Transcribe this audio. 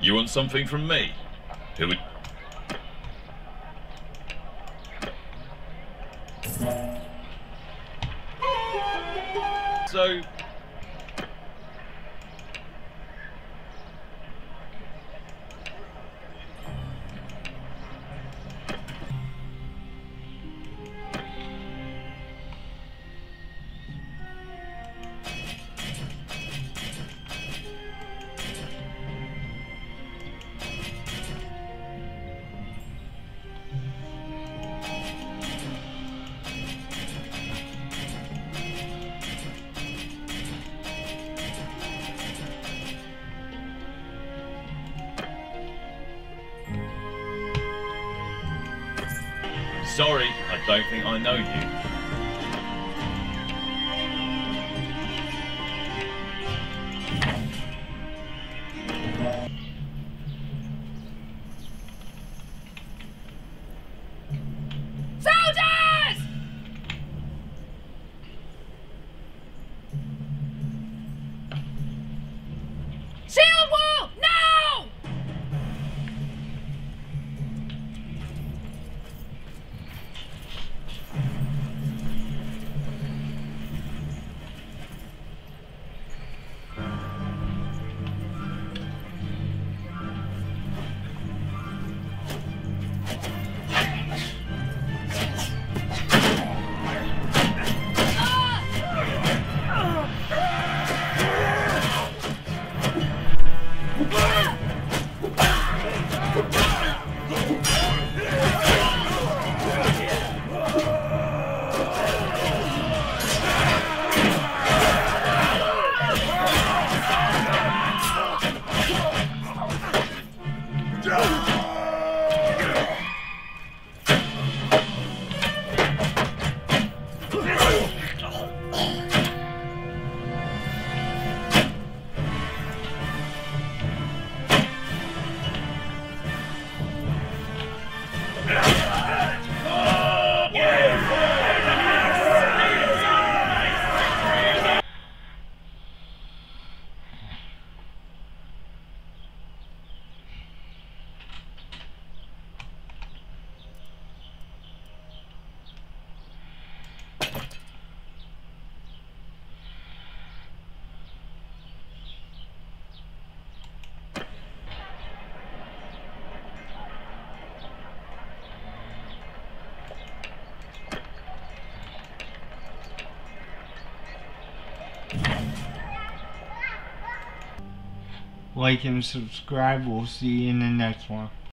You want something from me? Who would... So... Sorry, I don't think I know you. Like and subscribe. We'll see you in the next one.